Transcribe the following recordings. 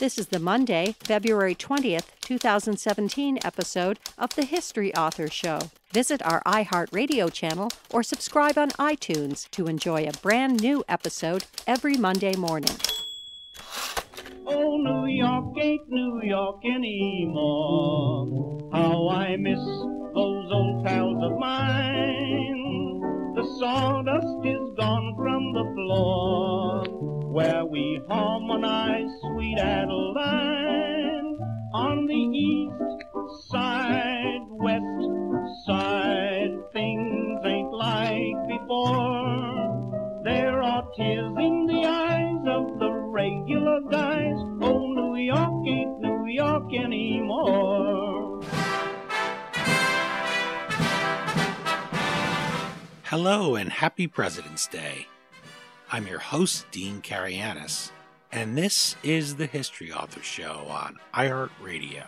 This is the Monday, February 20th, 2017 episode of the History Author Show. Visit our iHeartRadio channel or subscribe on iTunes to enjoy a brand new episode every Monday morning. Oh, New York ain't New York anymore. How I miss those old pals of mine. The sawdust is gone from the floor where we harmonize sweet Adeline on the east side, west side. Things ain't like before. There are tears in the eyes of the regular guys. Oh, New York ain't New York anymore. Hello and happy President's Day. I'm your host, Dean Karayanis, and this is the History Author Show on iHeartRadio.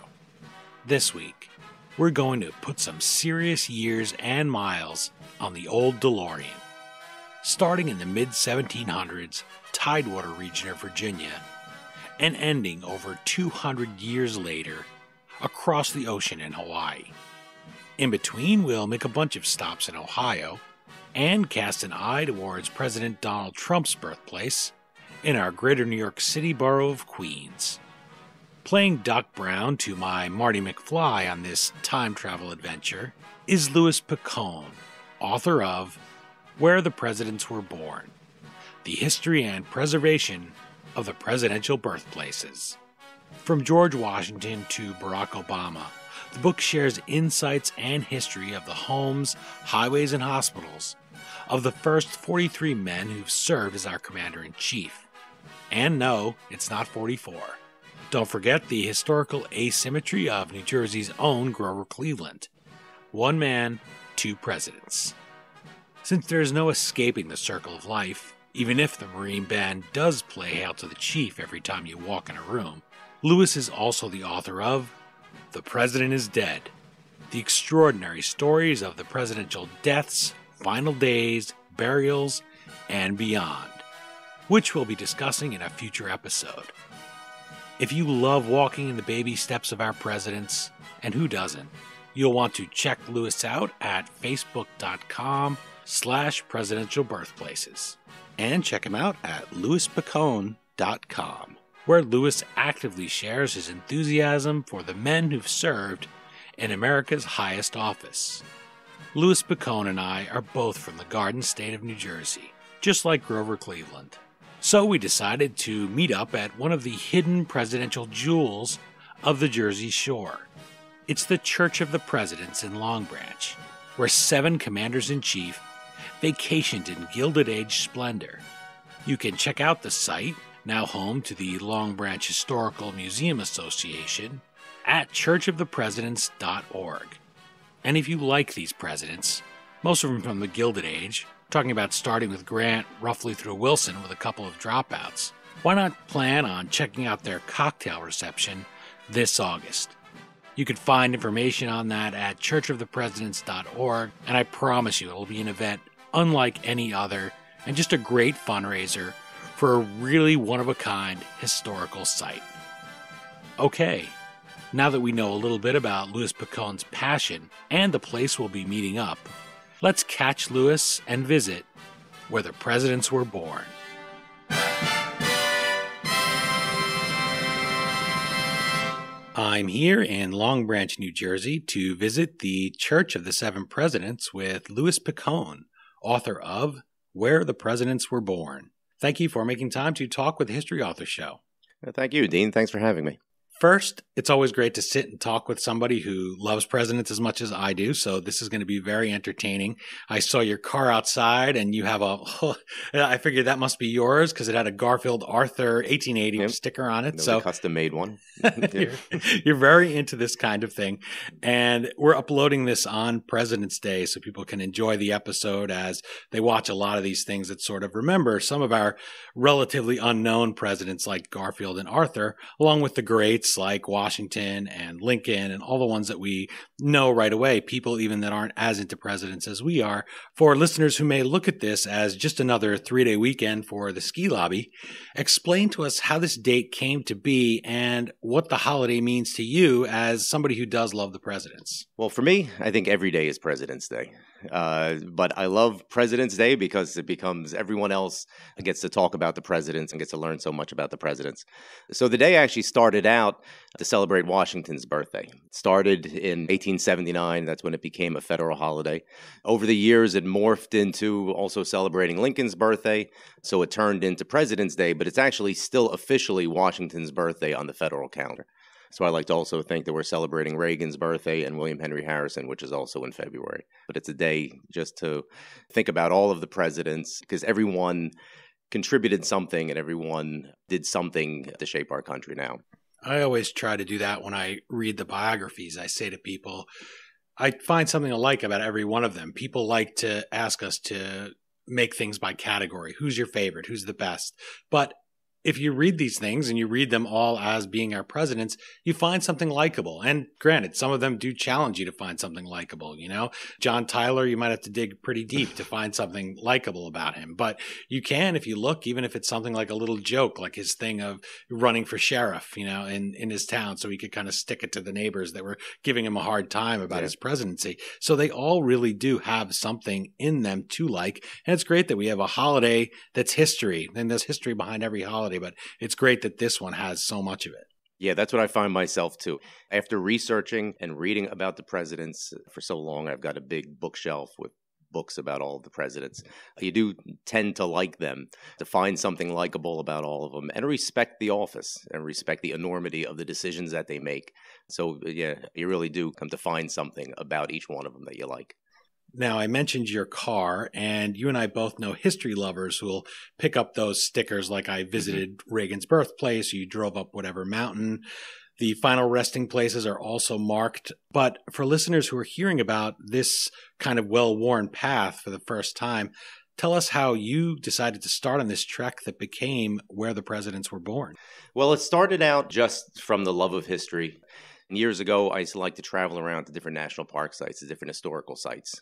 This week, we're going to put some serious years and miles on the old DeLorean. Starting in the mid 1700s, Tidewater region of Virginia, and ending over 200 years later across the ocean in Hawaii. In between, we'll make a bunch of stops in Ohio and cast an eye towards President Donald Trump's birthplace in our greater New York City borough of Queens. Playing Doc Brown to my Marty McFly on this time travel adventure is Louis Picone, author of Where the Presidents Were Born The History and Preservation of the Presidential Birthplaces. From George Washington to Barack Obama, the book shares insights and history of the homes, highways, and hospitals of the first 43 men who've served as our commander in chief. And no, it's not 44. Don't forget the historical asymmetry of New Jersey's own Grover Cleveland. One man, two presidents. Since there's no escaping the circle of life, even if the Marine Band does play Hail to the Chief every time you walk in a room, Louis is also the author of The President is Dead The Extraordinary Stories of the Presidential Deaths, Final Days, Burials, and Beyond, which we'll be discussing in a future episode. If you love walking in the baby steps of our presidents, and who doesn't, you'll want to check Louis out at facebook.com slash presidential birthplaces. And check him out at louispicone.com, where Louis actively shares his enthusiasm for the men who've served in America's highest office. Louis Picone and I are both from the Garden State of New Jersey, just like Grover Cleveland. So we decided to meet up at one of the hidden presidential jewels of the Jersey Shore. It's the Church of the Presidents in Long Branch, where seven commanders in chief vacationed in Gilded Age splendor. You can check out the site, now home to the Long Branch Historical Museum Association, at churchofthepresidents.org. And if you like these presidents, most of them from the Gilded Age, talking about starting with Grant roughly through Wilson with a couple of dropouts, why not plan on checking out their cocktail reception this August? You can find information on that at churchofthepresidents.org, and I promise you it'll be an event unlike any other and just a great fundraiser for a really one of a kind historical site. Okay, now that we know a little bit about Louis Picone's passion and the place we'll be meeting up, let's catch Louis and visit where the presidents were born. I'm here in Long Branch, New Jersey to visit the Church of the Seven Presidents with Louis Picone, author of Where the Presidents Were Born. Thank you for making time to talk with the History Author Show. Thank you, Dean. Thanks for having me. First, it's always great to sit and talk with somebody who loves presidents as much as I do. So this is going to be very entertaining. I saw your car outside and you have a, oh, I figured that must be yours because it had a Garfield Arthur 1880 yep. sticker on it. so custom made one. you're, you're very into this kind of thing. And we're uploading this on President's Day so people can enjoy the episode as they watch a lot of these things that sort of remember some of our relatively unknown presidents like Garfield and Arthur, along with the greats like Washington and Lincoln and all the ones that we know right away, people even that aren't as into presidents as we are. For listeners who may look at this as just another three day weekend for the ski lobby, explain to us how this date came to be and what the holiday means to you as somebody who does love the presidents. Well, for me, I think every day is President's Day. Uh, but I love President's Day because it becomes everyone else gets to talk about the presidents and gets to learn so much about the presidents. So the day actually started out to celebrate Washington's birthday. It started in 1879. That's when it became a federal holiday. Over the years, it morphed into also celebrating Lincoln's birthday. So it turned into President's Day, but it's actually still officially Washington's birthday on the federal calendar. So I like to also think that we're celebrating Reagan's birthday and William Henry Harrison, which is also in February. But it's a day just to think about all of the presidents because everyone contributed something and everyone did something to shape our country now. I always try to do that when I read the biographies. I say to people, I find something to like about every one of them. People like to ask us to make things by category. Who's your favorite? Who's the best? But if you read these things and you read them all as being our presidents, you find something likable. And granted, some of them do challenge you to find something likable. You know, John Tyler, you might have to dig pretty deep to find something likable about him. But you can if you look, even if it's something like a little joke, like his thing of running for sheriff, you know, in, in his town. So he could kind of stick it to the neighbors that were giving him a hard time about yeah. his presidency. So they all really do have something in them to like. And it's great that we have a holiday that's history. And there's history behind every holiday but it's great that this one has so much of it. Yeah, that's what I find myself too. After researching and reading about the presidents uh, for so long, I've got a big bookshelf with books about all of the presidents. You do tend to like them, to find something likable about all of them, and respect the office and respect the enormity of the decisions that they make. So, yeah, you really do come to find something about each one of them that you like. Now, I mentioned your car, and you and I both know history lovers who will pick up those stickers like I mm-hmm. visited mm-hmm. Reagan's birthplace, you drove up whatever mountain. The final resting places are also marked. But for listeners who are hearing about this kind of well worn path for the first time, tell us how you decided to start on this trek that became where the presidents were born. Well, it started out just from the love of history years ago, I used to like to travel around to different national park sites, to different historical sites.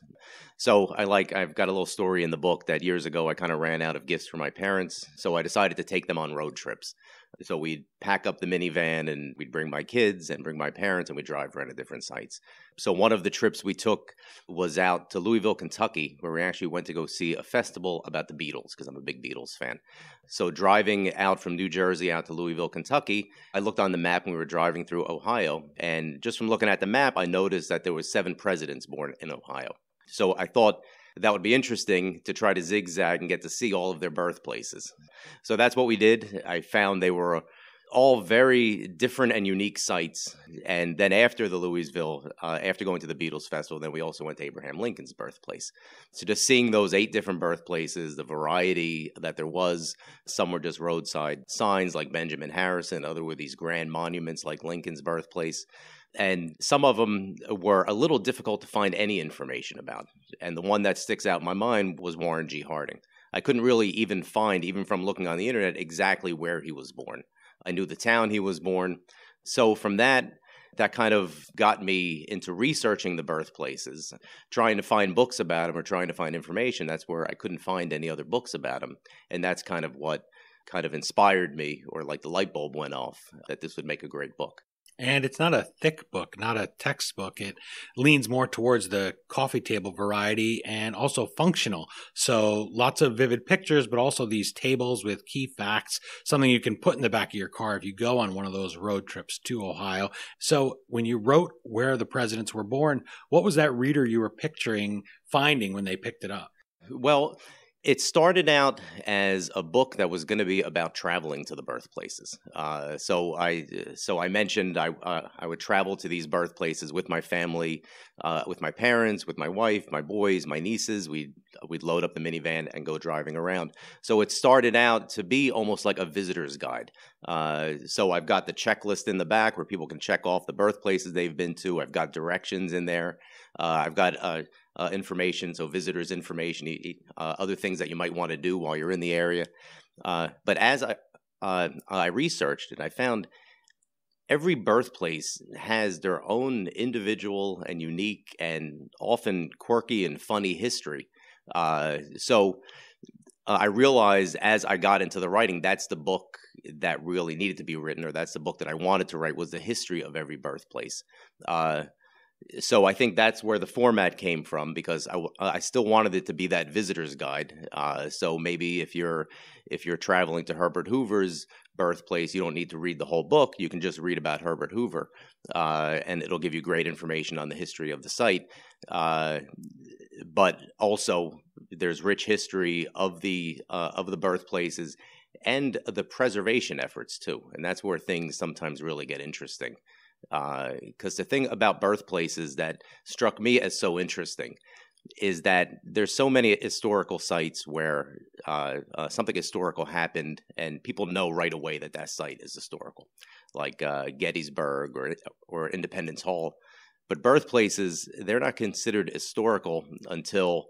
So I like, I've got a little story in the book that years ago I kind of ran out of gifts for my parents. So I decided to take them on road trips. So we'd pack up the minivan and we'd bring my kids and bring my parents and we'd drive around to different sites. So one of the trips we took was out to Louisville, Kentucky, where we actually went to go see a festival about the Beatles because I'm a big Beatles fan. So driving out from New Jersey out to Louisville, Kentucky, I looked on the map when we were driving through Ohio, and just from looking at the map, I noticed that there was seven presidents born in Ohio. So I thought that would be interesting to try to zigzag and get to see all of their birthplaces. So that's what we did. I found they were all very different and unique sites. And then after the Louisville, uh, after going to the Beatles Festival, then we also went to Abraham Lincoln's birthplace. So just seeing those eight different birthplaces, the variety that there was, some were just roadside signs like Benjamin Harrison, other were these grand monuments like Lincoln's birthplace and some of them were a little difficult to find any information about. And the one that sticks out in my mind was Warren G. Harding. I couldn't really even find, even from looking on the internet, exactly where he was born. I knew the town he was born. So from that, that kind of got me into researching the birthplaces, trying to find books about him or trying to find information. That's where I couldn't find any other books about him. And that's kind of what kind of inspired me, or like the light bulb went off, that this would make a great book. And it's not a thick book, not a textbook. It leans more towards the coffee table variety and also functional. So lots of vivid pictures, but also these tables with key facts, something you can put in the back of your car if you go on one of those road trips to Ohio. So when you wrote Where the Presidents Were Born, what was that reader you were picturing finding when they picked it up? Well, it started out as a book that was going to be about traveling to the birthplaces. Uh, so I, so I mentioned I, uh, I would travel to these birthplaces with my family, uh, with my parents, with my wife, my boys, my nieces. We'd we'd load up the minivan and go driving around. So it started out to be almost like a visitor's guide. Uh, so I've got the checklist in the back where people can check off the birthplaces they've been to. I've got directions in there. Uh, I've got uh, uh, information, so visitors information, other things that you might want to do while you're in the area. But as I I researched it, I found every birthplace has their own individual and unique and often quirky and funny history. Uh, so uh, I realized as I got into the writing, that's the book that really needed to be written, or that's the book that I wanted to write was the history of every birthplace. Uh, so I think that's where the format came from because I, I still wanted it to be that visitor's guide. Uh, so maybe if you're if you're traveling to Herbert Hoover's birthplace, you don't need to read the whole book. You can just read about Herbert Hoover, uh, and it'll give you great information on the history of the site. Uh, but also, there's rich history of the uh, of the birthplaces and the preservation efforts too, and that's where things sometimes really get interesting because uh, the thing about birthplaces that struck me as so interesting is that there's so many historical sites where uh, uh, something historical happened and people know right away that that site is historical, like uh, Gettysburg or or Independence Hall. But birthplaces, they're not considered historical until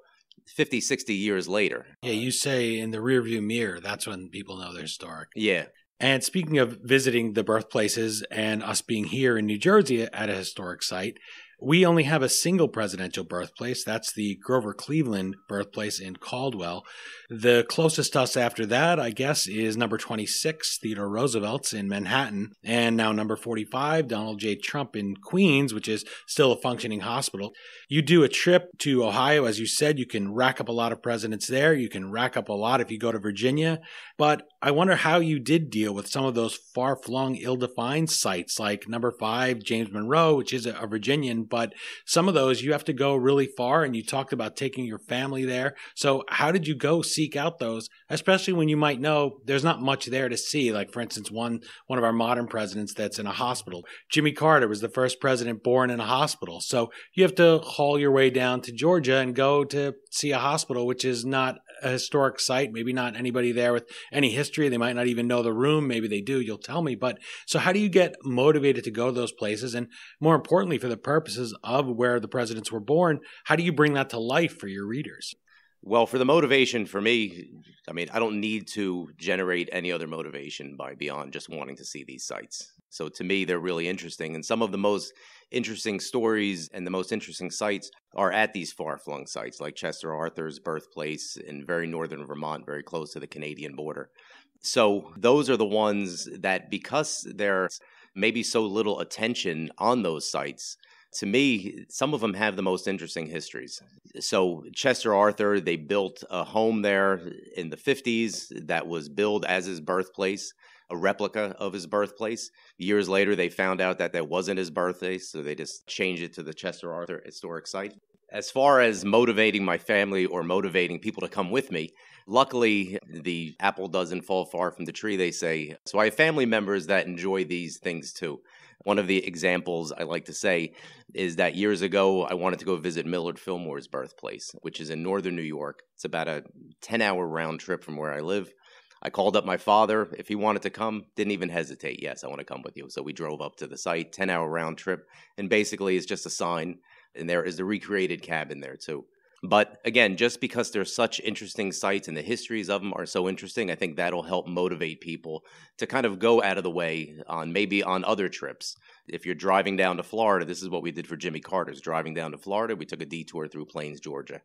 50, 60 years later. Yeah, you say in the rearview mirror, that's when people know they're historic. Yeah. And speaking of visiting the birthplaces and us being here in New Jersey at a historic site, we only have a single presidential birthplace. That's the Grover Cleveland birthplace in Caldwell. The closest to us after that, I guess, is number 26, Theodore Roosevelt's in Manhattan. And now number 45, Donald J. Trump in Queens, which is still a functioning hospital. You do a trip to Ohio, as you said, you can rack up a lot of presidents there. You can rack up a lot if you go to Virginia. But I wonder how you did deal with some of those far flung, ill defined sites like number five, James Monroe, which is a Virginian but some of those you have to go really far. And you talked about taking your family there. So how did you go seek out those, especially when you might know there's not much there to see? Like for instance, one one of our modern presidents that's in a hospital. Jimmy Carter was the first president born in a hospital. So you have to haul your way down to Georgia and go to see a hospital, which is not a historic site, maybe not anybody there with any history. They might not even know the room. Maybe they do. You'll tell me. But so how do you get motivated to go to those places? And more importantly, for the purposes of where the presidents were born, how do you bring that to life for your readers? Well, for the motivation for me, I mean, I don't need to generate any other motivation by beyond just wanting to see these sites. So to me, they're really interesting. And some of the most interesting stories and the most interesting sites are at these far flung sites, like Chester Arthur's birthplace in very northern Vermont, very close to the Canadian border. So those are the ones that, because there's maybe so little attention on those sites, to me, some of them have the most interesting histories. So, Chester Arthur, they built a home there in the 50s that was billed as his birthplace, a replica of his birthplace. Years later, they found out that that wasn't his birthplace, so they just changed it to the Chester Arthur Historic Site. As far as motivating my family or motivating people to come with me, luckily the apple doesn't fall far from the tree, they say. So I have family members that enjoy these things too. One of the examples I like to say is that years ago, I wanted to go visit Millard Fillmore's birthplace, which is in northern New York. It's about a 10 hour round trip from where I live. I called up my father if he wanted to come, didn't even hesitate. Yes, I want to come with you. So we drove up to the site, 10 hour round trip, and basically it's just a sign, and there is the recreated cabin there too. But again, just because there's such interesting sites and the histories of them are so interesting, I think that'll help motivate people to kind of go out of the way on maybe on other trips. If you're driving down to Florida, this is what we did for Jimmy Carter's. Driving down to Florida, we took a detour through Plains, Georgia.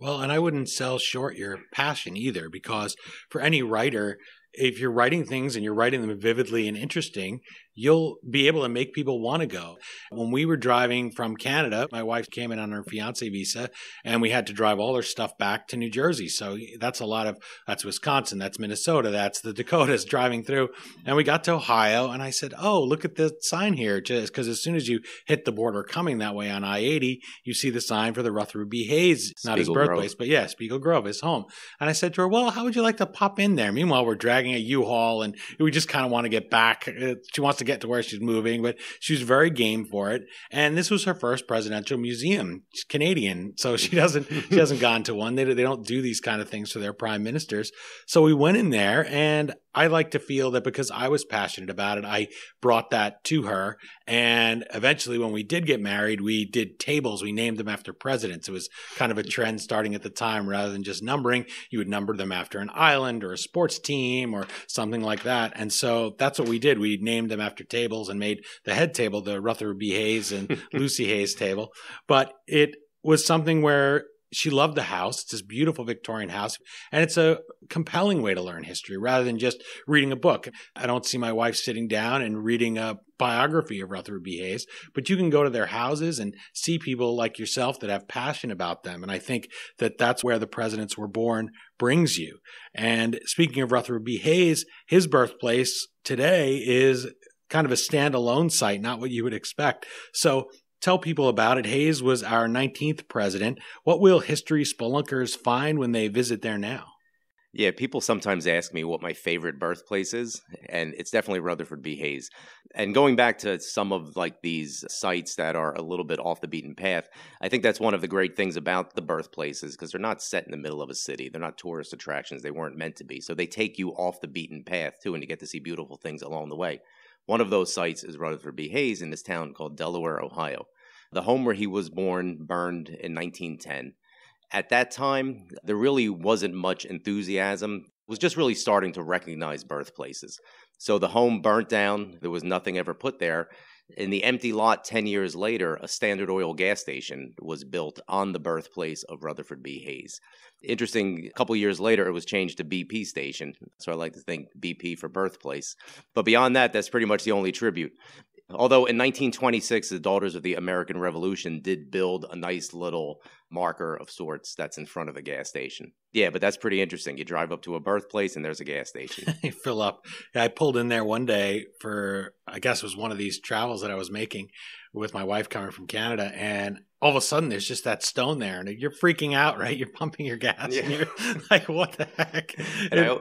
Well, and I wouldn't sell short your passion either, because for any writer, if you're writing things and you're writing them vividly and interesting, you'll be able to make people want to go. When we were driving from Canada, my wife came in on her fiance visa and we had to drive all her stuff back to New Jersey. So that's a lot of that's Wisconsin, that's Minnesota, that's the Dakotas driving through. And we got to Ohio and I said, "Oh, look at the sign here." Just cuz as soon as you hit the border coming that way on I-80, you see the sign for the Rutherford B. Hayes, not his birthplace, Grove. but yeah, Spiegel Grove, his home. And I said to her, "Well, how would you like to pop in there?" Meanwhile, we're dragging a U-Haul and we just kind of want to get back. Uh, she wants to get to where she's moving, but she was very game for it. And this was her first presidential museum. She's Canadian, so she doesn't she hasn't gone to one. They they don't do these kind of things for their prime ministers. So we went in there, and I like to feel that because I was passionate about it, I brought that to her. And eventually, when we did get married, we did tables. We named them after presidents. It was kind of a trend starting at the time rather than just numbering. You would number them after an island or a sports team or something like that. And so that's what we did. We named them after tables and made the head table the Rutherford B. Hayes and Lucy Hayes table. But it was something where she loved the house. It's this beautiful Victorian house, and it's a compelling way to learn history rather than just reading a book. I don't see my wife sitting down and reading a biography of Rutherford B. Hayes, but you can go to their houses and see people like yourself that have passion about them. And I think that that's where the presidents were born brings you. And speaking of Rutherford B. Hayes, his birthplace today is kind of a standalone site, not what you would expect. So tell people about it. Hayes was our 19th president. What will history spelunkers find when they visit there now? Yeah, people sometimes ask me what my favorite birthplace is, and it's definitely Rutherford B. Hayes. And going back to some of like these sites that are a little bit off the beaten path, I think that's one of the great things about the birthplaces because they're not set in the middle of a city. They're not tourist attractions. They weren't meant to be. So they take you off the beaten path too, and you get to see beautiful things along the way. One of those sites is Rutherford B. Hayes in this town called Delaware, Ohio. The home where he was born burned in 1910. At that time, there really wasn't much enthusiasm. It was just really starting to recognize birthplaces. So the home burnt down. There was nothing ever put there. In the empty lot 10 years later, a Standard Oil gas station was built on the birthplace of Rutherford B. Hayes. Interesting, a couple years later, it was changed to BP station. So I like to think BP for birthplace. But beyond that, that's pretty much the only tribute. Although in 1926, the Daughters of the American Revolution did build a nice little marker of sorts that's in front of a gas station. Yeah, but that's pretty interesting. You drive up to a birthplace and there's a gas station. you fill up. I pulled in there one day for, I guess it was one of these travels that I was making with my wife coming from Canada. And all of a sudden there's just that stone there and you're freaking out, right? You're pumping your gas yeah. and you're like, what the heck? And I,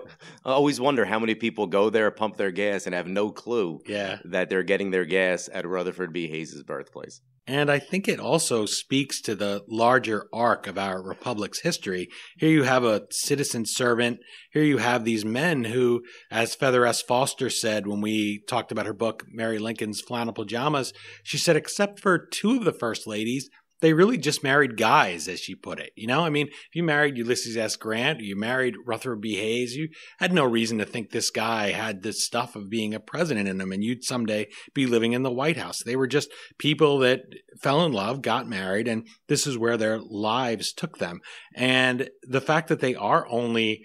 I always wonder how many people go there, pump their gas, and have no clue yeah. that they're getting their gas at Rutherford B. Hayes' birthplace. And I think it also speaks to the larger arc of our republic's history. Here you have a citizen servant. Here you have these men who, as Feather S. Foster said when we talked about her book, Mary Lincoln's Flannel Pajamas, she said, except for two of the first ladies, they really just married guys, as she put it. You know, I mean, if you married Ulysses S. Grant, you married Rutherford B. Hayes, you had no reason to think this guy had the stuff of being a president in him and you'd someday be living in the White House. They were just people that fell in love, got married, and this is where their lives took them. And the fact that they are only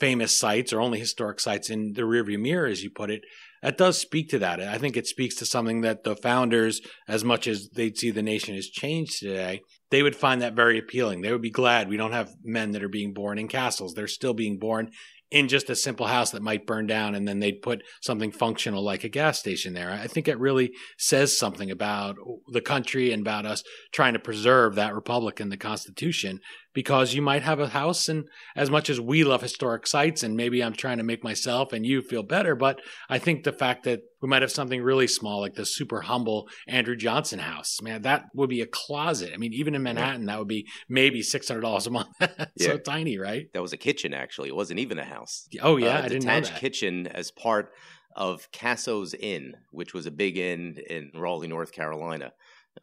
famous sites or only historic sites in the rearview mirror, as you put it, that does speak to that. I think it speaks to something that the founders, as much as they'd see the nation has changed today, they would find that very appealing. They would be glad we don't have men that are being born in castles. They're still being born in just a simple house that might burn down and then they'd put something functional like a gas station there. I think it really says something about the country and about us trying to preserve that republic and the Constitution because you might have a house and as much as we love historic sites and maybe I'm trying to make myself and you feel better, but I think the fact that we might have something really small like the super humble Andrew Johnson house, man, that would be a closet. I mean, even in Manhattan, that would be maybe $600 a month. so yeah. tiny, right? That was a kitchen, actually. It wasn't even a house. Oh, yeah. Uh, I didn't know that. kitchen as part of Casso's Inn, which was a big inn in Raleigh, North Carolina.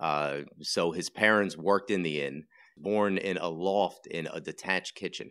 Uh, so his parents worked in the inn born in a loft in a detached kitchen.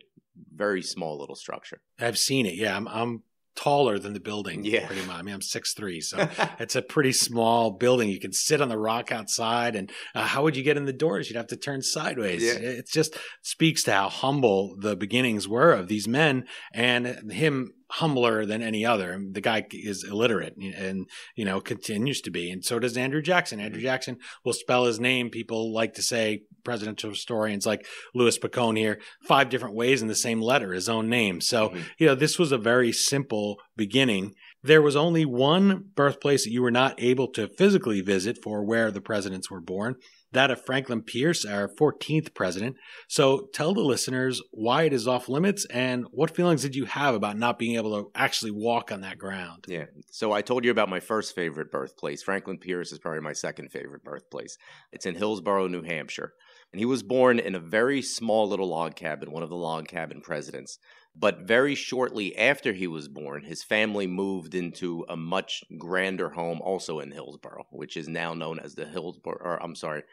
Very small little structure. I've seen it. Yeah, I'm, I'm taller than the building. Yeah, pretty much. I mean, I'm six three, so it's a pretty small building. You can sit on the rock outside, and uh, how would you get in the doors? You'd have to turn sideways. Yeah. It just speaks to how humble the beginnings were of these men, and him humbler than any other. The guy is illiterate and, you know, continues to be. And so does Andrew Jackson. Andrew mm-hmm. Jackson will spell his name. People like to say, presidential historians like Louis Picone here, five different ways in the same letter, his own name. So, mm-hmm. you know, this was a very simple beginning. There was only one birthplace that you were not able to physically visit for where the presidents were born that of Franklin Pierce, our 14th president. So tell the listeners why it is off limits and what feelings did you have about not being able to actually walk on that ground? Yeah. So I told you about my first favorite birthplace. Franklin Pierce is probably my second favorite birthplace. It's in Hillsborough, New Hampshire. And he was born in a very small little log cabin, one of the log cabin presidents. But very shortly after he was born, his family moved into a much grander home also in Hillsborough, which is now known as the Hillsborough, or I'm sorry,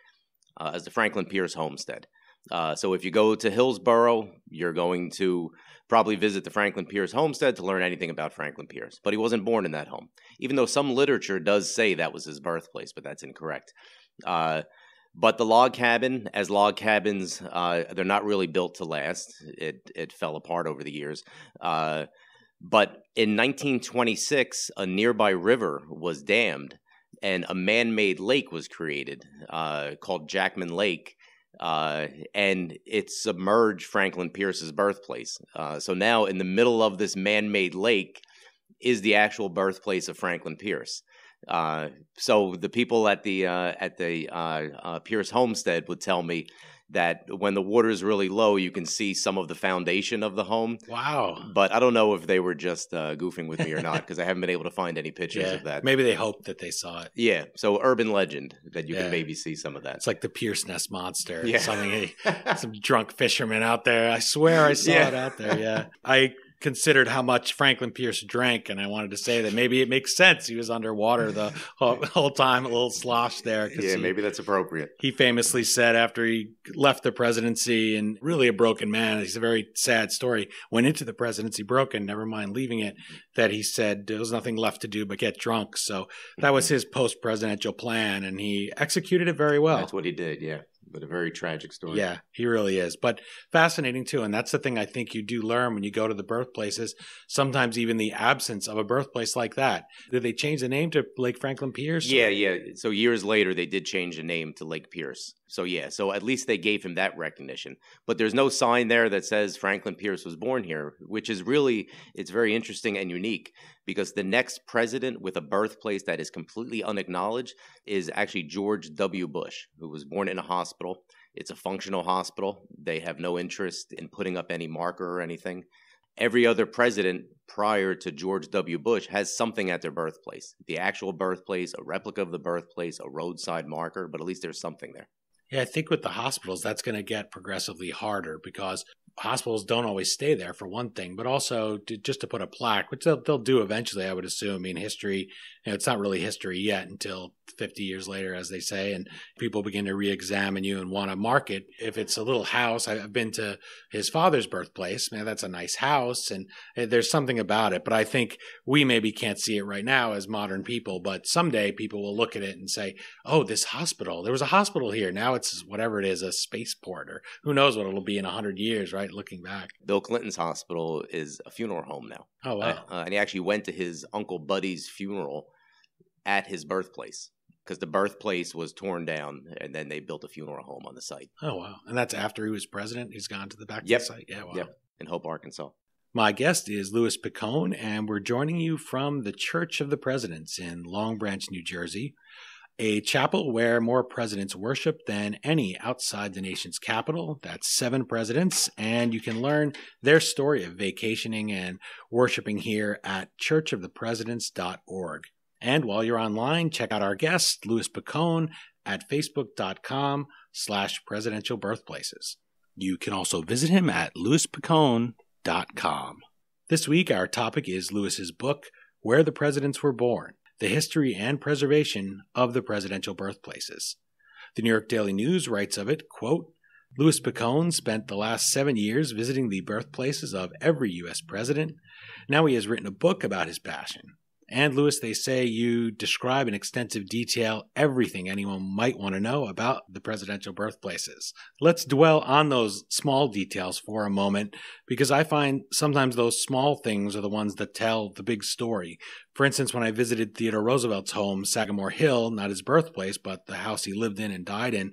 uh, as the Franklin Pierce Homestead. Uh, so if you go to Hillsborough, you're going to probably visit the Franklin Pierce homestead to learn anything about Franklin Pierce. But he wasn't born in that home, even though some literature does say that was his birthplace, but that's incorrect. Uh, but the log cabin, as log cabins, uh, they're not really built to last. It it fell apart over the years. Uh, but in 1926, a nearby river was dammed, and a man-made lake was created uh, called Jackman Lake uh, and it submerged Franklin Pierce's birthplace. Uh, so now, in the middle of this man-made lake, is the actual birthplace of Franklin Pierce. Uh, so the people at the uh, at the uh, Pierce homestead would tell me that when the water is really low, you can see some of the foundation of the home. Wow. But I don't know if they were just uh, goofing with me or not because I haven't been able to find any pictures Yeah. of that. Maybe they hoped that they saw it. Yeah. So urban legend that you Yeah. can maybe see some of that. It's like the Pierce Nest monster. Yeah. Something some drunk fisherman out there. I swear I saw Yeah. it out there. Yeah. I considered how much Franklin Pierce drank, and I wanted to say that maybe it makes sense. He was underwater the whole, whole time, a little slosh there. yeah, he, maybe that's appropriate. he famously said after he left the presidency and really a broken man, it's a very sad story, went into the presidency broken, never mind leaving it, that he said there was nothing left to do but get drunk. So that was mm-hmm. his post presidential plan, and he executed it very well. That's what he did, yeah. But a very tragic story. Yeah, he really is. But fascinating too. And that's the thing I think you do learn when you go to the birthplaces. Sometimes even the absence of a birthplace like that. Did they change the name to Lake Franklin Pierce? Yeah, yeah. So years later, they did change the name to Lake Pierce. So yeah, so at least they gave him that recognition. But there's no sign there that says Franklin Pierce was born here, which is really it's very interesting and unique because the next president with a birthplace that is completely unacknowledged is actually George W. Bush, who was born in a hospital. It's a functional hospital. They have no interest in putting up any marker or anything. Every other president prior to George W. Bush has something at their birthplace the actual birthplace, a replica of the birthplace, a roadside marker, but at least there's something there. Yeah, I think with the hospitals, that's going to get progressively harder because hospitals don't always stay there for one thing, but also to, just to put a plaque, which they'll, they'll do eventually, I would assume. I mean, history, you know, it's not really history yet until 50 years later, as they say, and people begin to re-examine you and want to market. If it's a little house, I've been to his father's birthplace. Man, that's a nice house, and uh, there's something about it. But I think we maybe can't see it right now as modern people, but someday people will look at it and say, "Oh, this hospital. There was a hospital here. Now it's whatever it is, a spaceport, or who knows what it'll be in a hundred years." Right, looking back. Bill Clinton's hospital is a funeral home now. Oh wow. Uh, and he actually went to his uncle Buddy's funeral at his birthplace because the birthplace was torn down and then they built a funeral home on the site Oh wow. And that's after he was president. He's gone to the back Yep. to the site. Yeah. Wow. Yep. in Hope, Arkansas. My guest is Louis Picone, and we're joining you from the Church of the Presidents in Long Branch, New Jersey, a chapel where more presidents worship than any outside the nation's capital. That's seven presidents, and you can learn their story of vacationing and worshiping here at churchofthepresidents.org. And while you're online, check out our guest, Louis Picone, at facebook.com slash presidential birthplaces. You can also visit him at louispicone.com. This week, our topic is Louis's book, Where the Presidents Were Born The History and Preservation of the Presidential Birthplaces. The New York Daily News writes of it, quote, Louis Picone spent the last seven years visiting the birthplaces of every U.S. president. Now he has written a book about his passion. And Louis, they say you describe in extensive detail everything anyone might want to know about the presidential birthplaces. Let's dwell on those small details for a moment because I find sometimes those small things are the ones that tell the big story. For instance, when I visited Theodore Roosevelt's home, Sagamore Hill, not his birthplace, but the house he lived in and died in,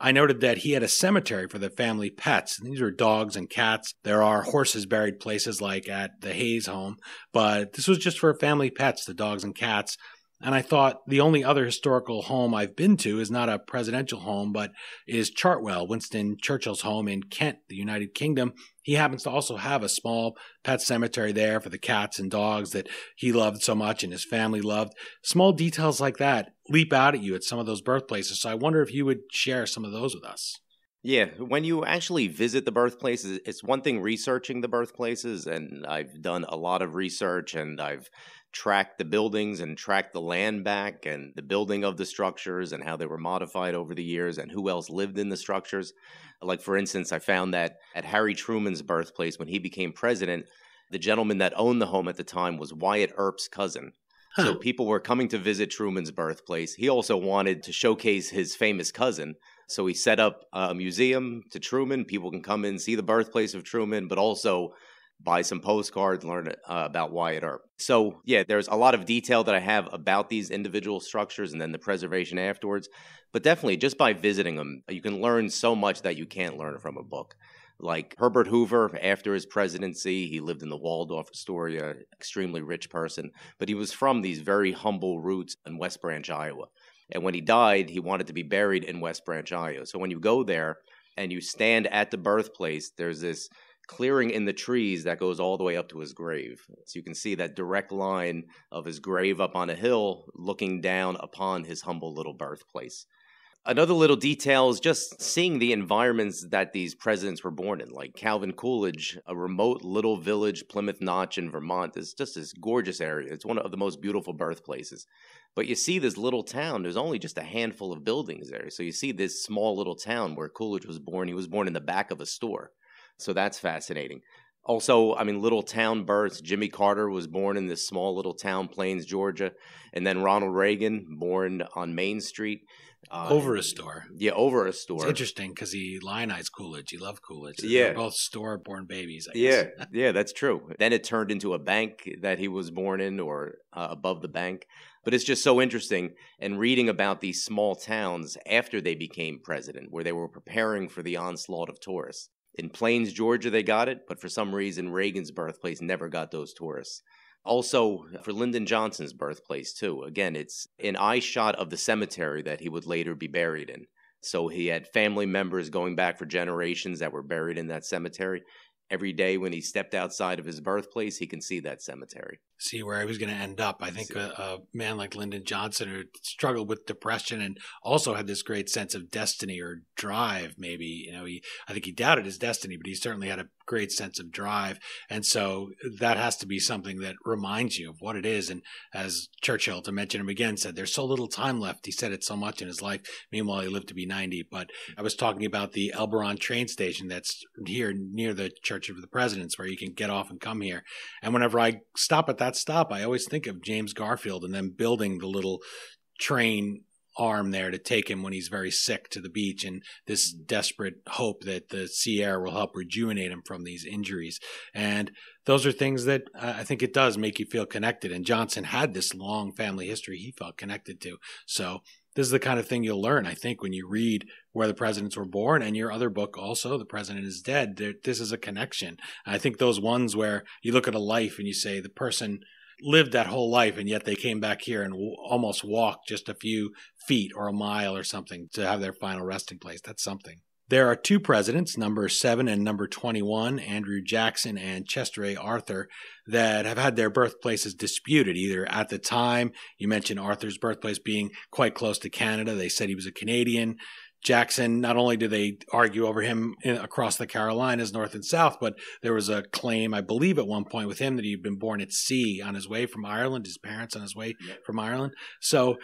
I noted that he had a cemetery for the family pets. These were dogs and cats. There are horses buried places like at the Hayes home, but this was just for family pets, the dogs and cats. And I thought the only other historical home I've been to is not a presidential home, but is Chartwell, Winston Churchill's home in Kent, the United Kingdom. He happens to also have a small pet cemetery there for the cats and dogs that he loved so much and his family loved. Small details like that leap out at you at some of those birthplaces. So I wonder if you would share some of those with us. Yeah, when you actually visit the birthplaces, it's one thing researching the birthplaces, and I've done a lot of research and I've tracked the buildings and tracked the land back and the building of the structures and how they were modified over the years and who else lived in the structures. Like, for instance, I found that at Harry Truman's birthplace, when he became president, the gentleman that owned the home at the time was Wyatt Earp's cousin. So people were coming to visit Truman's birthplace. He also wanted to showcase his famous cousin. So he set up a museum to Truman. People can come in, see the birthplace of Truman, but also buy some postcards, learn uh, about Wyatt Earp. So, yeah, there's a lot of detail that I have about these individual structures and then the preservation afterwards. But definitely, just by visiting them, you can learn so much that you can't learn from a book like Herbert Hoover, after his presidency, he lived in the Waldorf Astoria, extremely rich person, but he was from these very humble roots in West Branch, Iowa. And when he died, he wanted to be buried in West Branch, Iowa. So when you go there and you stand at the birthplace, there's this clearing in the trees that goes all the way up to his grave. So you can see that direct line of his grave up on a hill looking down upon his humble little birthplace. Another little detail is just seeing the environments that these presidents were born in, like Calvin Coolidge, a remote little village, Plymouth Notch in Vermont. is just this gorgeous area. It's one of the most beautiful birthplaces. But you see this little town, there's only just a handful of buildings there. So you see this small little town where Coolidge was born. He was born in the back of a store. So that's fascinating. Also, I mean, little town births. Jimmy Carter was born in this small little town, Plains, Georgia. And then Ronald Reagan, born on Main Street. Uh, over a store. Yeah, over a store. It's interesting because he lionized Coolidge. He loved Coolidge. Yeah, They're both store-born babies. yeah, yeah, that's true. Then it turned into a bank that he was born in, or uh, above the bank. But it's just so interesting and reading about these small towns after they became president, where they were preparing for the onslaught of tourists. In Plains, Georgia, they got it, but for some reason, Reagan's birthplace never got those tourists. Also, for Lyndon Johnson's birthplace, too. Again, it's an eye shot of the cemetery that he would later be buried in. So he had family members going back for generations that were buried in that cemetery every day when he stepped outside of his birthplace, he can see that cemetery. See where I was going to end up. I think a, a, man like Lyndon Johnson, who struggled with depression and also had this great sense of destiny or drive, maybe you know, he I think he doubted his destiny, but he certainly had a great sense of drive, and so that has to be something that reminds you of what it is. And as Churchill, to mention him again, said, "There's so little time left." He said it so much in his life. Meanwhile, he lived to be 90. But I was talking about the Elberon train station that's here near the church of the Presidents, where you can get off and come here. And whenever I stop at that stop, I always think of James Garfield and them building the little train arm there to take him when he's very sick to the beach and this mm-hmm. desperate hope that the sea air will help rejuvenate him from these injuries and those are things that i think it does make you feel connected and johnson had this long family history he felt connected to so this is the kind of thing you'll learn, I think, when you read where the presidents were born and your other book also, The President is Dead. There, this is a connection. I think those ones where you look at a life and you say the person lived that whole life and yet they came back here and w- almost walked just a few feet or a mile or something to have their final resting place. That's something. There are two presidents, number seven and number 21, Andrew Jackson and Chester A. Arthur, that have had their birthplaces disputed either at the time. You mentioned Arthur's birthplace being quite close to Canada. They said he was a Canadian. Jackson, not only did they argue over him in, across the Carolinas, north and south, but there was a claim, I believe, at one point with him that he'd been born at sea on his way from Ireland, his parents on his way from Ireland. So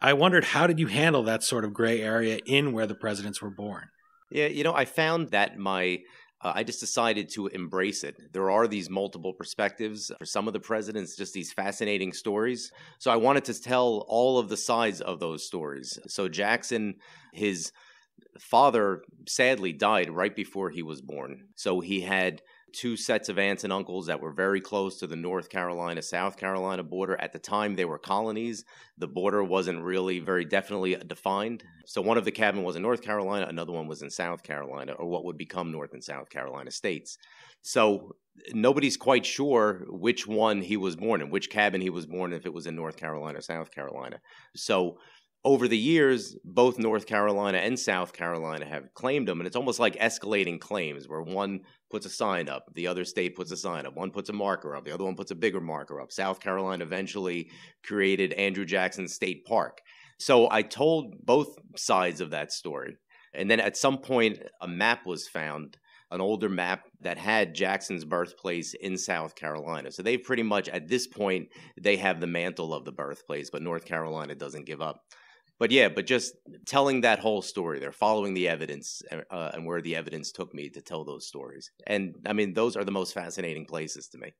I wondered, how did you handle that sort of gray area in where the presidents were born? Yeah, you know, I found that my uh, I just decided to embrace it. There are these multiple perspectives for some of the presidents, just these fascinating stories. So I wanted to tell all of the sides of those stories. So Jackson, his father sadly died right before he was born. So he had two sets of aunts and uncles that were very close to the North Carolina South Carolina border. At the time, they were colonies. The border wasn't really very definitely defined. So one of the cabin was in North Carolina, another one was in South Carolina, or what would become North and South Carolina states. So nobody's quite sure which one he was born in, which cabin he was born in, if it was in North Carolina or South Carolina. So over the years, both North Carolina and South Carolina have claimed them, and it's almost like escalating claims where one puts a sign up, the other state puts a sign up, one puts a marker up, the other one puts a bigger marker up. South Carolina eventually created Andrew Jackson State Park. So I told both sides of that story. And then at some point, a map was found, an older map that had Jackson's birthplace in South Carolina. So they pretty much, at this point, they have the mantle of the birthplace, but North Carolina doesn't give up. But yeah, but just telling that whole story, they're following the evidence uh, and where the evidence took me to tell those stories. And I mean, those are the most fascinating places to me.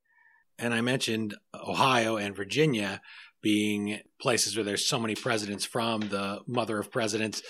And I mentioned Ohio and Virginia being places where there's so many presidents from, the mother of presidents.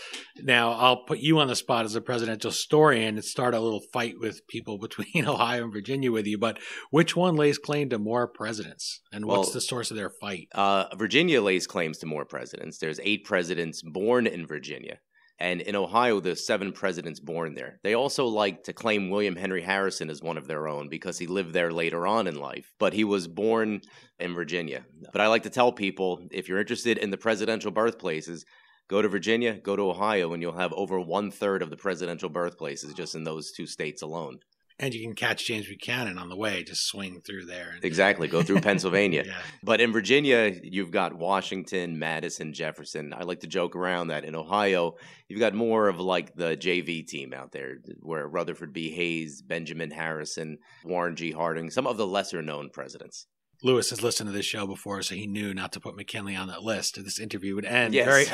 Now, I'll put you on the spot as a presidential historian and start a little fight with people between Ohio and Virginia with you. But which one lays claim to more presidents, and what's Well, the source of their fight? Uh, Virginia lays claims to more presidents. There's eight presidents born in Virginia. And in Ohio, there's seven presidents born there. They also like to claim William Henry Harrison as one of their own because he lived there later on in life. But he was born in Virginia. But I like to tell people if you're interested in the presidential birthplaces, go to Virginia, go to Ohio, and you'll have over one third of the presidential birthplaces just in those two states alone. And you can catch James Buchanan on the way, just swing through there. And, Exactly. Go through Pennsylvania. yeah. But in Virginia, you've got Washington, Madison, Jefferson. I like to joke around that in Ohio, you've got more of like the JV team out there, where Rutherford B. Hayes, Benjamin Harrison, Warren G. Harding, some of the lesser known presidents. Louis has listened to this show before, so he knew not to put McKinley on that list. This interview would end Yes.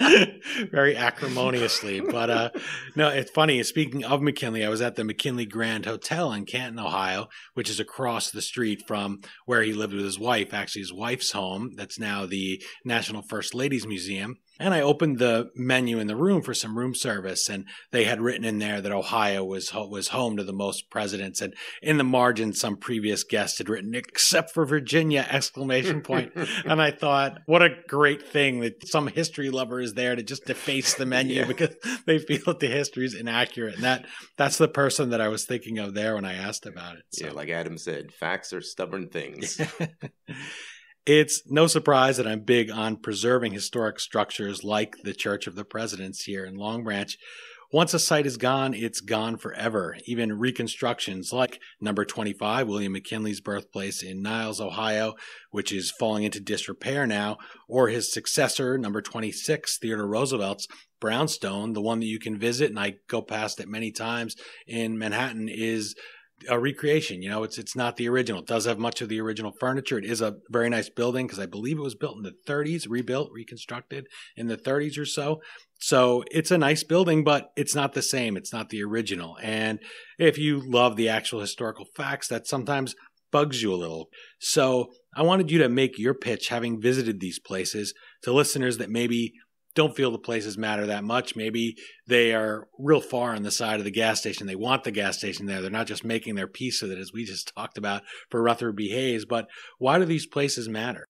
very, very acrimoniously. But uh, no, it's funny. Speaking of McKinley, I was at the McKinley Grand Hotel in Canton, Ohio, which is across the street from where he lived with his wife. Actually, his wife's home. That's now the National First Ladies Museum. And I opened the menu in the room for some room service, and they had written in there that Ohio was was home to the most presidents, and in the margin, some previous guest had written "except for Virginia!" exclamation point. and I thought, what a great thing that some history lover is there to just deface the menu Yeah. because they feel that the history is inaccurate. And that that's the person that I was thinking of there when I asked about it. So. Yeah, like Adam said, facts are stubborn things. It's no surprise that I'm big on preserving historic structures like the Church of the Presidents here in Long Branch. Once a site is gone, it's gone forever. Even reconstructions like number 25, William McKinley's birthplace in Niles, Ohio, which is falling into disrepair now, or his successor, number 26, Theodore Roosevelt's brownstone, the one that you can visit, and I go past it many times in Manhattan, is a recreation. You know, it's it's not the original. It does have much of the original furniture. It is a very nice building because I believe it was built in the 30s, rebuilt, reconstructed in the 30s or so. So it's a nice building, but it's not the same. It's not the original. And if you love the actual historical facts, that sometimes bugs you a little. So I wanted you to make your pitch, having visited these places, to listeners that maybe don't feel the places matter that much. Maybe they are real far on the side of the gas station. They want the gas station there. They're not just making their piece of it, as we just talked about for Rutherford B. Hayes. But why do these places matter?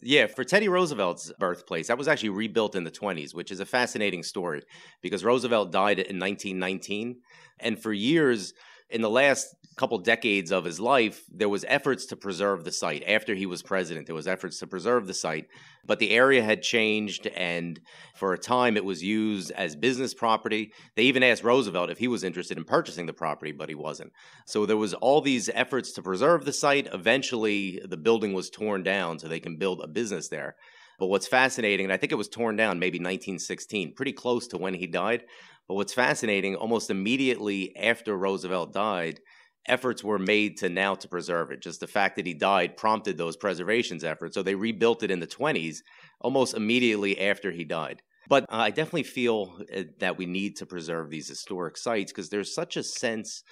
Yeah, for Teddy Roosevelt's birthplace, that was actually rebuilt in the 20s, which is a fascinating story because Roosevelt died in 1919. And for years, in the last couple decades of his life, there was efforts to preserve the site. After he was president, there was efforts to preserve the site, but the area had changed, and for a time, it was used as business property. They even asked Roosevelt if he was interested in purchasing the property, but he wasn't. So there was all these efforts to preserve the site. Eventually, the building was torn down so they can build a business there. But what's fascinating, and I think it was torn down maybe 1916, pretty close to when he died. But what's fascinating, almost immediately after Roosevelt died, efforts were made to now to preserve it. Just the fact that he died prompted those preservations efforts. So they rebuilt it in the 20s, almost immediately after he died. But uh, I definitely feel uh, that we need to preserve these historic sites because there's such a sense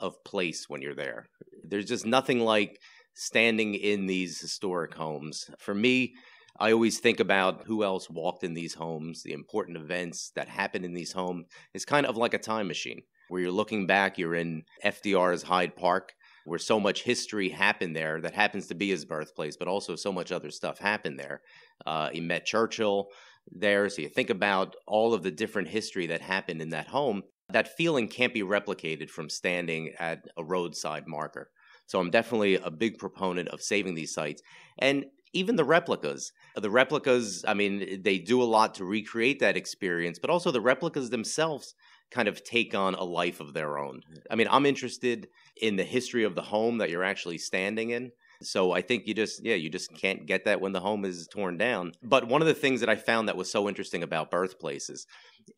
of place when you're there. There's just nothing like standing in these historic homes. For me, I always think about who else walked in these homes, the important events that happened in these homes. It's kind of like a time machine where you're looking back, you're in FDR's Hyde Park, where so much history happened there that happens to be his birthplace, but also so much other stuff happened there. Uh, he met Churchill there. So you think about all of the different history that happened in that home. That feeling can't be replicated from standing at a roadside marker. So I'm definitely a big proponent of saving these sites. And even the replicas. The replicas, I mean, they do a lot to recreate that experience, but also the replicas themselves kind of take on a life of their own. I mean, I'm interested in the history of the home that you're actually standing in. So I think you just, yeah, you just can't get that when the home is torn down. But one of the things that I found that was so interesting about birthplaces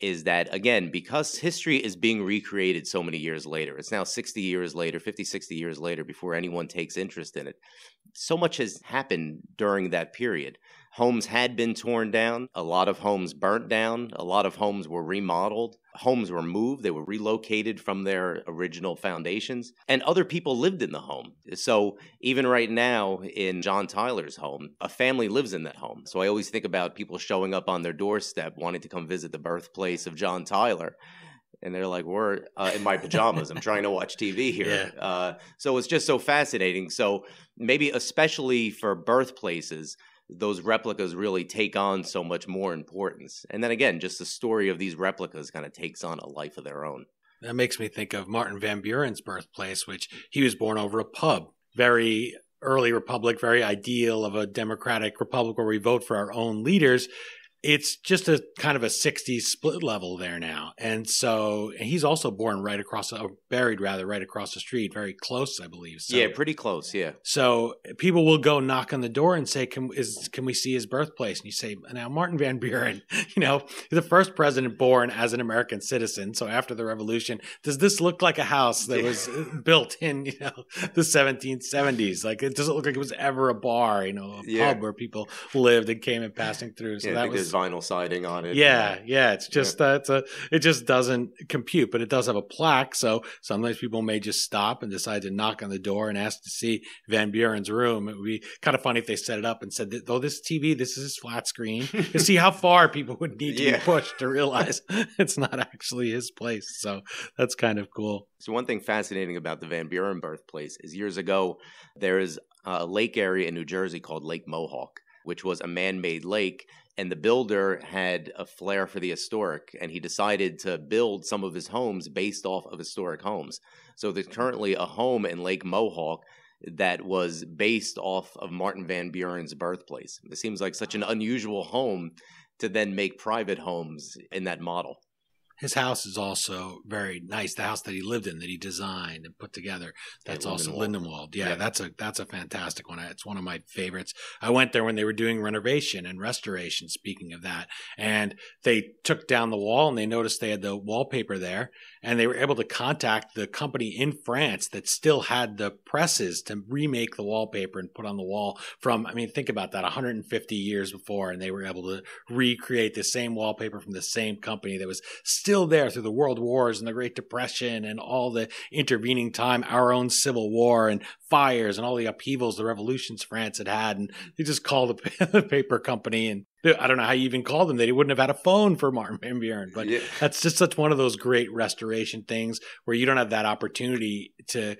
is that, again, because history is being recreated so many years later, it's now 60 years later, 50, 60 years later before anyone takes interest in it. So much has happened during that period. Homes had been torn down, a lot of homes burnt down, a lot of homes were remodeled, homes were moved, they were relocated from their original foundations, and other people lived in the home. So even right now in John Tyler's home, a family lives in that home. So I always think about people showing up on their doorstep wanting to come visit the birthplace of John Tyler and they're like, "We're uh, in my pajamas. I'm trying to watch TV here." Yeah. Uh, so it's just so fascinating. So maybe especially for birthplaces, those replicas really take on so much more importance. And then again, just the story of these replicas kind of takes on a life of their own. That makes me think of Martin Van Buren's birthplace, which he was born over a pub. Very early republic, very ideal of a democratic republic where we vote for our own leaders it's just a kind of a 60s split level there now. And so and he's also born right across, or buried rather, right across the street, very close, I believe. So, yeah, pretty close. Yeah. So people will go knock on the door and say, "Can is can we see his birthplace?" And you say, "Now, Martin Van Buren, you know, the first president born as an American citizen. So after the revolution, does this look like a house that was uh, built in, you know, the 1770s? Like it doesn't look like it was ever a bar, you know, a yeah. pub where people lived and came and passing through. So yeah, that was vinyl siding on it. Yeah, yeah. It's just yeah. that uh, it just doesn't compute, but it does have a plaque. So sometimes people may just stop and decide to knock on the door and ask to see Van Buren's room. It would be kind of funny if they set it up and said, "Oh, this TV, this is his flat screen." to see how far people would need to yeah. be pushed to realize it's not actually his place. So that's kind of cool. So one thing fascinating about the Van Buren birthplace is years ago there is a lake area in New Jersey called Lake Mohawk, which was a man-made lake and the builder had a flair for the historic and he decided to build some of his homes based off of historic homes. So there's currently a home in lake mohawk that was based off of martin van buren's birthplace. It seems like such an unusual home to then make private homes in that model his house is also very nice. The house that he lived in, that he designed and put together, that's also Lindenwald. Yeah, yeah, that's a that's a fantastic one. It's one of my favorites. I went there when they were doing renovation and restoration. Speaking of that, and they took down the wall and they noticed they had the wallpaper there, and they were able to contact the company in France that still had the presses to remake the wallpaper and put on the wall from. I mean, think about that, 150 years before, and they were able to recreate the same wallpaper from the same company that was still there through the world wars and the Great Depression and all the intervening time, our own Civil War and fires and all the upheavals the revolutions France had had. And they just called the paper company and I don't know how you even call them. They wouldn't have had a phone for Martin Van Buren, but yeah. that's just such one of those great restoration things where you don't have that opportunity to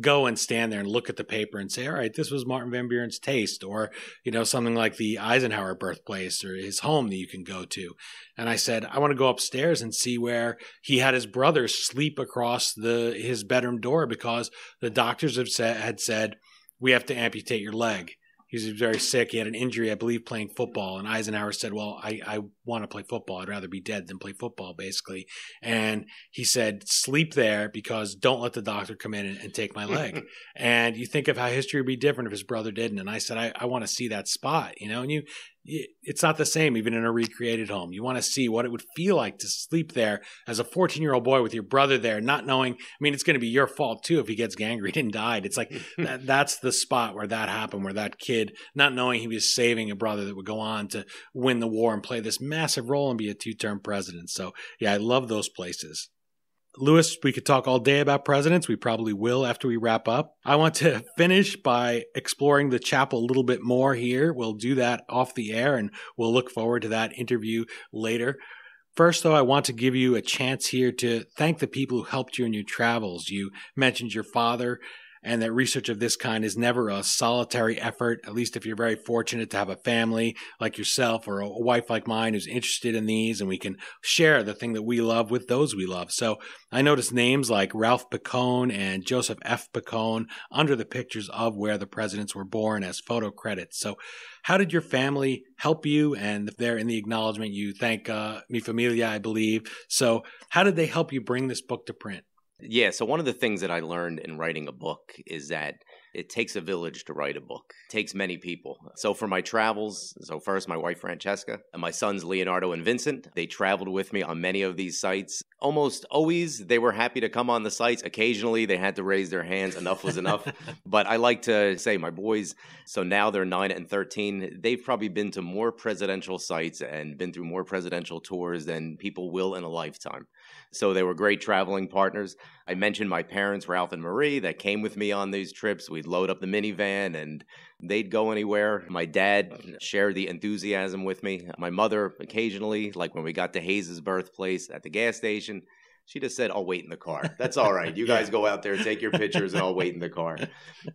go and stand there and look at the paper and say, all right, this was Martin Van Buren's taste, or, you know, something like the Eisenhower birthplace or his home that you can go to. And I said, I want to go upstairs and see where he had his brother sleep across the his bedroom door because the doctors have said, had said, we have to amputate your leg he was very sick. He had an injury, I believe, playing football. And Eisenhower said, Well, I, I want to play football. I'd rather be dead than play football, basically. And he said, Sleep there because don't let the doctor come in and, and take my leg. and you think of how history would be different if his brother didn't. And I said, I, I want to see that spot, you know? And you, it's not the same even in a recreated home. You want to see what it would feel like to sleep there as a 14 year old boy with your brother there, not knowing. I mean, it's going to be your fault too if he gets gangrene and died. It's like that, that's the spot where that happened, where that kid, not knowing he was saving a brother that would go on to win the war and play this massive role and be a two term president. So, yeah, I love those places. Louis, we could talk all day about presidents. We probably will after we wrap up. I want to finish by exploring the chapel a little bit more here. We'll do that off the air and we'll look forward to that interview later. First, though, I want to give you a chance here to thank the people who helped you in your travels. You mentioned your father and that research of this kind is never a solitary effort, at least if you're very fortunate to have a family like yourself or a wife like mine who's interested in these, and we can share the thing that we love with those we love. So I noticed names like Ralph Picone and Joseph F. Picone under the pictures of where the presidents were born as photo credits. So how did your family help you? And there in the acknowledgement, you thank uh, Mi Familia, I believe. So how did they help you bring this book to print? Yeah. So one of the things that I learned in writing a book is that it takes a village to write a book. It takes many people. So for my travels, so first my wife Francesca and my sons Leonardo and Vincent, they traveled with me on many of these sites. Almost always they were happy to come on the sites. Occasionally they had to raise their hands. Enough was enough. but I like to say my boys, so now they're 9 and 13, they've probably been to more presidential sites and been through more presidential tours than people will in a lifetime. So they were great traveling partners. I mentioned my parents, Ralph and Marie, that came with me on these trips. We'd load up the minivan and they'd go anywhere. My dad shared the enthusiasm with me. My mother, occasionally, like when we got to Hayes's birthplace at the gas station, she just said, I'll wait in the car. That's all right. You guys go out there, take your pictures, and I'll wait in the car.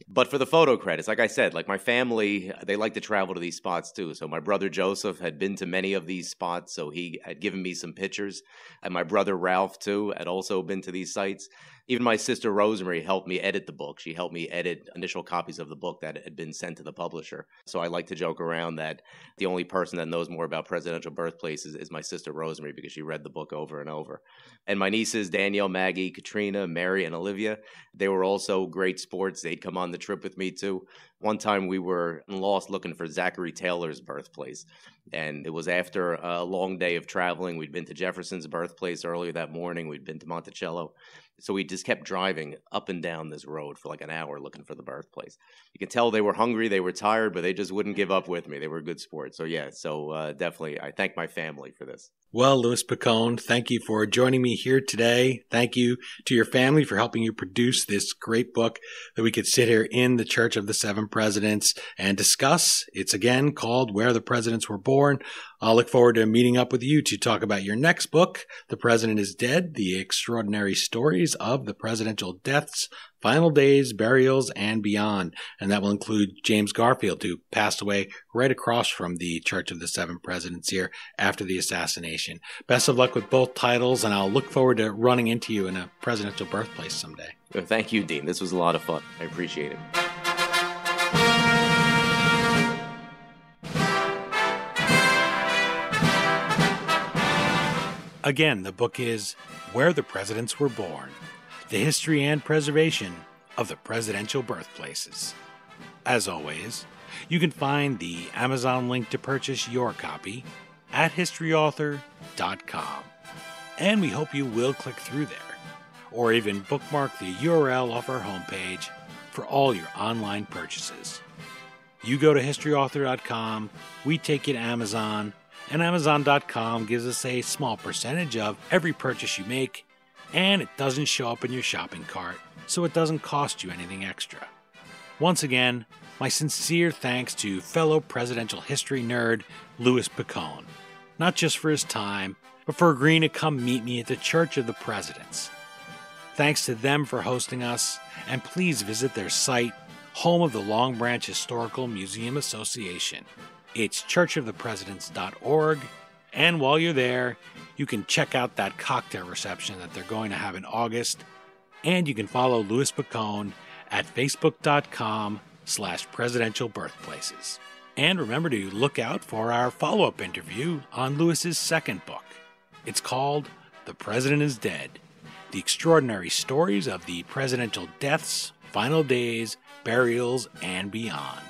But for the photo credits, like I said, like my family, they like to travel to these spots too. So my brother Joseph had been to many of these spots, so he had given me some pictures. And my brother Ralph, too, had also been to these sites. Even my sister Rosemary helped me edit the book. She helped me edit initial copies of the book that had been sent to the publisher. So I like to joke around that the only person that knows more about presidential birthplaces is my sister Rosemary because she read the book over and over. And my nieces, Danielle, Maggie, Katrina, Mary, and Olivia, they were also great sports. They'd come on the trip with me too. One time we were lost looking for Zachary Taylor's birthplace. And it was after a long day of traveling. We'd been to Jefferson's birthplace earlier that morning, we'd been to Monticello. So we just kept driving up and down this road for like an hour looking for the birthplace. You can tell they were hungry, they were tired, but they just wouldn't give up with me. They were good sports. So yeah, so uh, definitely I thank my family for this. Well, Louis Picone, thank you for joining me here today. Thank you to your family for helping you produce this great book that we could sit here in the Church of the Seven Presidents and discuss. It's again called Where the Presidents Were Born. I'll look forward to meeting up with you to talk about your next book, The President is Dead, The Extraordinary Stories of the Presidential Deaths final days, burials, and beyond. And that will include James Garfield, who passed away right across from the Church of the Seven Presidents here after the assassination. Best of luck with both titles, and I'll look forward to running into you in a presidential birthplace someday. Thank you, Dean. This was a lot of fun. I appreciate it. Again, the book is Where the Presidents Were Born the history and preservation of the presidential birthplaces. As always, you can find the Amazon link to purchase your copy at historyauthor.com. And we hope you will click through there, or even bookmark the URL off our homepage for all your online purchases. You go to historyauthor.com, we take you to Amazon, and Amazon.com gives us a small percentage of every purchase you make and it doesn't show up in your shopping cart, so it doesn't cost you anything extra. Once again, my sincere thanks to fellow presidential history nerd Louis Picone, not just for his time, but for agreeing to come meet me at the Church of the Presidents. Thanks to them for hosting us, and please visit their site, home of the Long Branch Historical Museum Association. It's churchofthepresidents.org and while you're there, you can check out that cocktail reception that they're going to have in August. And you can follow Louis Picone at facebook.com slash presidential birthplaces. And remember to look out for our follow up interview on Louis's second book. It's called The President is Dead The Extraordinary Stories of the Presidential Deaths, Final Days, Burials, and Beyond.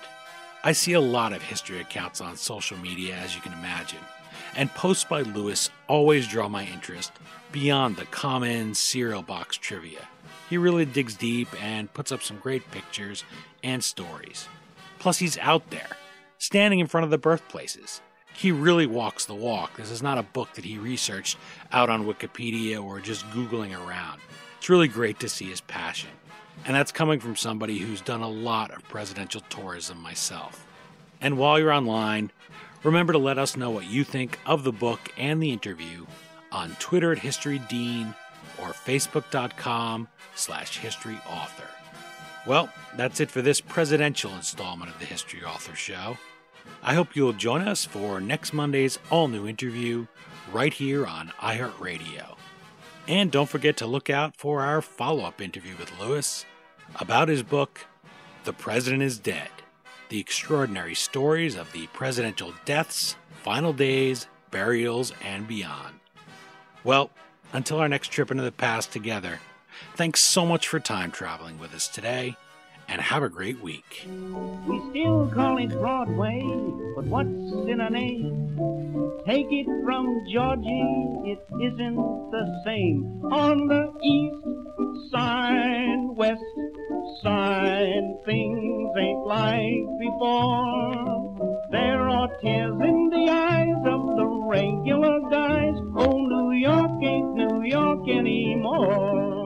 I see a lot of history accounts on social media, as you can imagine and posts by Louis always draw my interest beyond the common cereal box trivia. He really digs deep and puts up some great pictures and stories. Plus, he's out there, standing in front of the birthplaces. He really walks the walk. This is not a book that he researched out on Wikipedia or just Googling around. It's really great to see his passion. And that's coming from somebody who's done a lot of presidential tourism myself. And while you're online, Remember to let us know what you think of the book and the interview on Twitter at HistoryDean or Facebook.com slash HistoryAuthor. Well, that's it for this presidential installment of the History Author Show. I hope you'll join us for next Monday's all new interview right here on iHeartRadio. And don't forget to look out for our follow up interview with Louis about his book, The President is Dead the extraordinary stories of the presidential deaths, final days, burials, and beyond. Well, until our next trip into the past together, thanks so much for time traveling with us today, and have a great week. We still call it Broadway, but what's in a name? Take it from Georgie, it isn't the same. On the east side, west side, things ain't like before. There are tears in the eyes of the regular guys. Oh, New York ain't New York anymore.